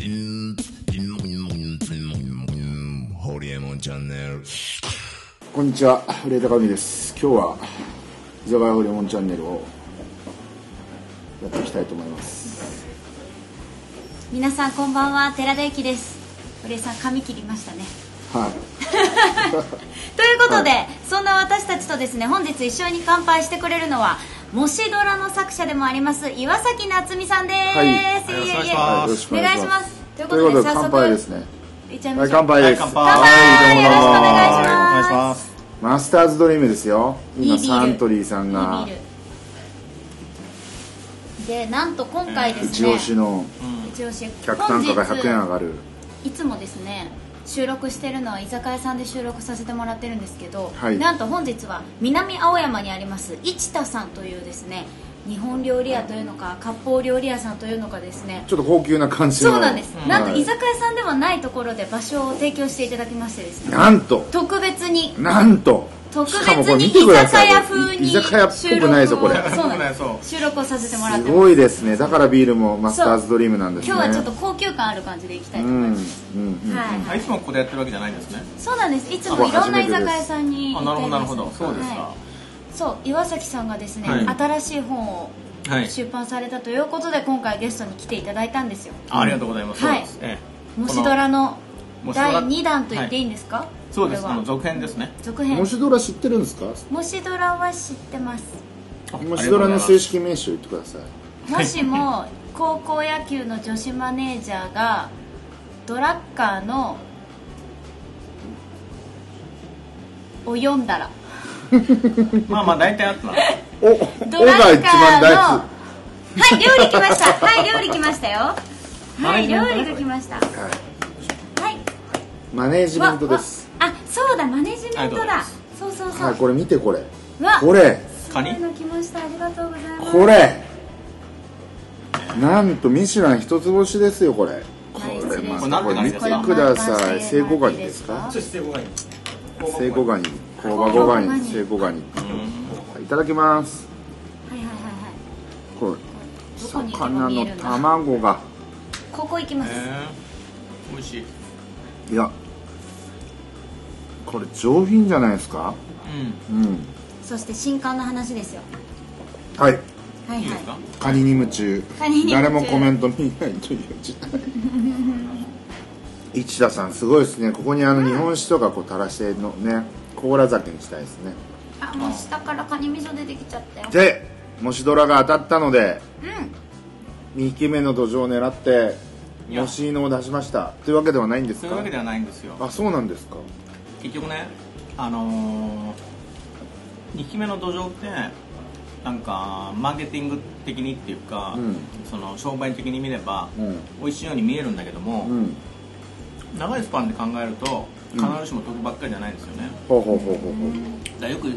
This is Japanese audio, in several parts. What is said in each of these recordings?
ホリエモンチャンネルこん。にちは、レータカミです。今日は居酒屋ホリエモンチャンネルをやっていきたいと思います。皆さん。こん。ばん。は寺田由紀です堀江さん。髪切りましたねはい。ということで、そん。な私たちとですね本日一緒に乾杯してくれるのはもしドラの作者でもあります岩崎夏美さんです、はい。よおろしくお願いしま願いします。す。ということで早速乾杯ですね。はい、いっちゃいましょう。乾杯です。はい乾杯。乾杯はいよろしくお願いします。お願いしますマスターズドリームですよ。今サントリーさんがでなんと今回です一ね押しの一押し客単価が本日100円上がる。いつもですね収録してるのは居酒屋さんで収録させてもらってるんですけど、はい。なんと本日は南青山にあります市田さんというですね日本料理屋というのか割烹料理屋さんというのかですねちょっと高級な感じの。そうなんです、なんとはい居酒屋さんではないところで場所を提供していただきましてですねなんと、特別に。なんと。特しかも別に居これ見てください酒屋風に居酒屋っぽくないぞこれ。収録をそうなんですそう収録をさせてもらっすてます。ごいですね。だからビールもマスターズドリームなんですね。今日はちょっと高級感ある感じでいきたいとうん、うん思います、、うん。はいあいつもここでやってるわけじゃないんですね。そうなんです。いつもいろんな居酒屋さんに行あってます。なるほどなるほど。そうですか。はいそう岩崎さんがですね、はい。新しい本をはい。出版されたということで今回ゲストに来ていただいたんですよ。あありがとうございます。はい。もしドラの第もしドラ2弾と言っていいんですか、えそうです。この続編ですね。続編。もしドラ知ってるんですか？もしドラは知ってます。もしドラの正式名称言ってください。もしも高校野球の女子マネージャーがドラッカーのを読んだら。まあまあ大体あった。なお、ドラッカーのはい料理来ました。はい料理来ましたよ。はい料理が来ました。は事。はい。い。マネージメントです。そうだマネジメントだ。そうそうそう、はい、これ見てこれ。わこれ、カニ？の来ました。ありがとうございます。これ。なんとミシュラン一つ星ですよ、これ。こはいれ、まこれ何てこれ見てください。聖子ガニですか？聖子ガニ。香箱ガニ、聖子ガニ。いただきます。はいはいはいはい。これ、魚の卵が。ここ行きます、美味しい。いや、これ上品じゃないですか？うん。うん。そして新刊の話ですよ。はい。はいはい。ですか？カニに夢中カニに夢中誰もコメント見ないという。事 態市田さんすごいですね。ここにあの日本酒とかこう垂らしてのね甲羅酒にしたいですね。あもう下からカニ味噌出てきちゃったよ。でもしドラが当たったのでうん。2匹目の土壌を狙っていや。もしのを出しました。というわけではないんですか？そういうわけではないんですよ。あそうなんですか結局ねあのー、2匹目の土壌ってなんかマーケティング的にっていうか、うん。その商売的に見れば、うん。美味しいように見えるんだけども、うん。長いスパンで考えるとうん。必ずしも得ばっかりじゃないんですよね、だよく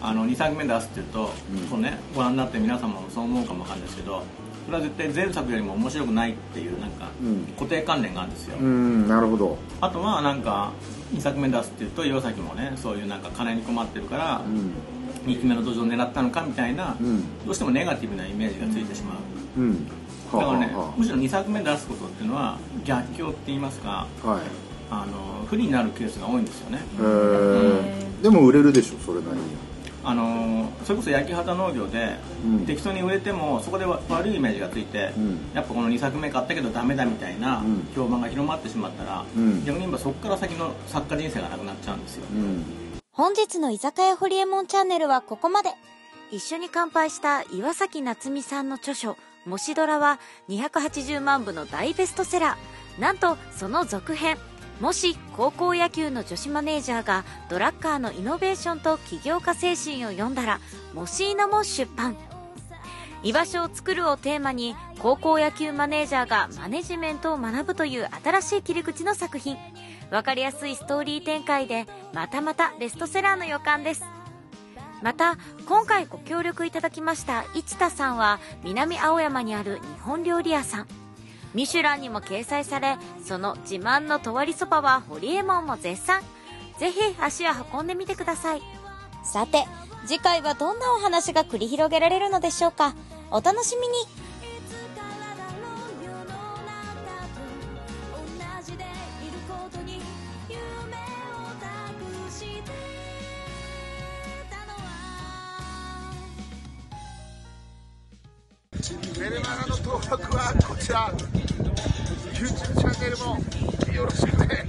あの2作目出すっていうと、うん。そうね、ご覧になって皆様もそう思うかもわかんないですけどそれは絶対前作よりも面白くないっていうなんかうん。固定観念があるんですよ、うんなるほど。あとはなんか2作目出すっていうと岩崎もねそういうなんか金に困ってるから、うん。2期目の土壌を狙ったのかみたいな、うん。どうしてもネガティブなイメージがついてしまう。うん。だからねむしろ2作目出すことっていうのは逆境って言いますかあはい。あの不利になるケースが多いんですよね。へー。でも売れるでしょそれなりにあのそれこそ焼き畑農業で、うん。適当に植えてもそこでわ悪いイメージがついて、うん。やっぱこの2作目買ったけどダメだみたいなうん。評判が広まってしまったら、うん。逆に言えばそこから先の作家人生がなくなっちゃうんですよ、うん。本日の居酒屋ホリエモンチャンネルはここまで。一緒に乾杯した岩崎夏美さんの著書「もしドラ」は280万部の大ベストセラー。なんとその続編もし高校野球の女子マネージャーがドラッカーのイノベーションと起業家精神を読んだらもしいのも出版。居場所を作るをテーマに高校野球マネージャーがマネジメントを学ぶという新しい切り口の作品。わかりやすいストーリー展開でまたまたベストセラーの予感です。また今回ご協力いただきました市田さんは南青山にある日本料理屋さん。ミシュランにも掲載され、その自慢のとわりそばは堀モ門も絶賛。ぜひ足を運んでみてください。さて、次回はどんなお話が繰り広げられるのでしょうかお楽しみにメルマガの登録はこちら YouTube チャンネルもよろしくね。